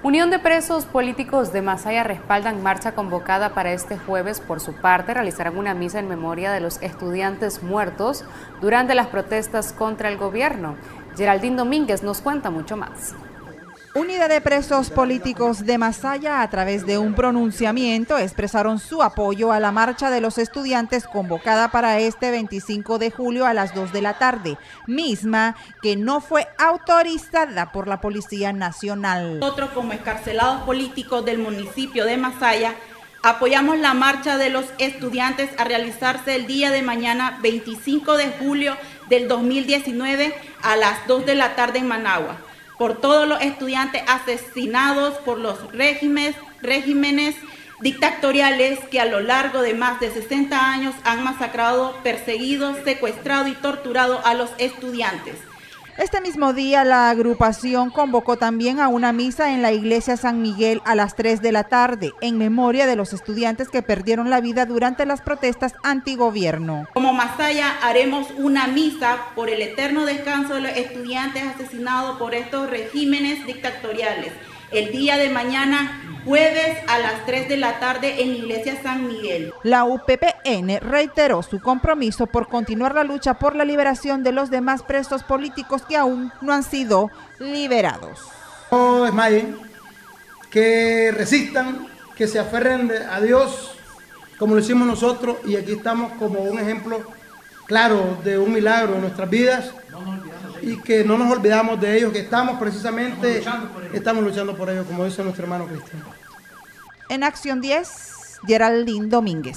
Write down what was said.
Unión de Presos Políticos de Masaya respaldan marcha convocada para este jueves. Por su parte, realizarán una misa en memoria de los estudiantes muertos durante las protestas contra el gobierno. Geraldine Domínguez nos cuenta mucho más. Unidad de Presos Políticos de Masaya, a través de un pronunciamiento, expresaron su apoyo a la marcha de los estudiantes convocada para este 25 de julio a las 2 de la tarde, misma que no fue autorizada por la Policía Nacional. Nosotros como escarcelados políticos del municipio de Masaya, apoyamos la marcha de los estudiantes a realizarse el día de mañana 25 de julio del 2019 a las 2 de la tarde en Managua por todos los estudiantes asesinados por los regímenes, regímenes dictatoriales que a lo largo de más de 60 años han masacrado, perseguido, secuestrado y torturado a los estudiantes. Este mismo día la agrupación convocó también a una misa en la iglesia San Miguel a las 3 de la tarde en memoria de los estudiantes que perdieron la vida durante las protestas antigobierno. Como Masaya haremos una misa por el eterno descanso de los estudiantes asesinados por estos regímenes dictatoriales el día de mañana jueves a las 3 de la tarde en la Iglesia San Miguel. La UPPN reiteró su compromiso por continuar la lucha por la liberación de los demás presos políticos que aún no han sido liberados. No desmayen, que resistan, que se aferren a Dios como lo hicimos nosotros y aquí estamos como un ejemplo claro de un milagro en nuestras vidas y que no nos olvidamos de ellos, que estamos precisamente, estamos luchando por ellos, como dice nuestro hermano Cristian. En Acción 10, Geraldine Domínguez.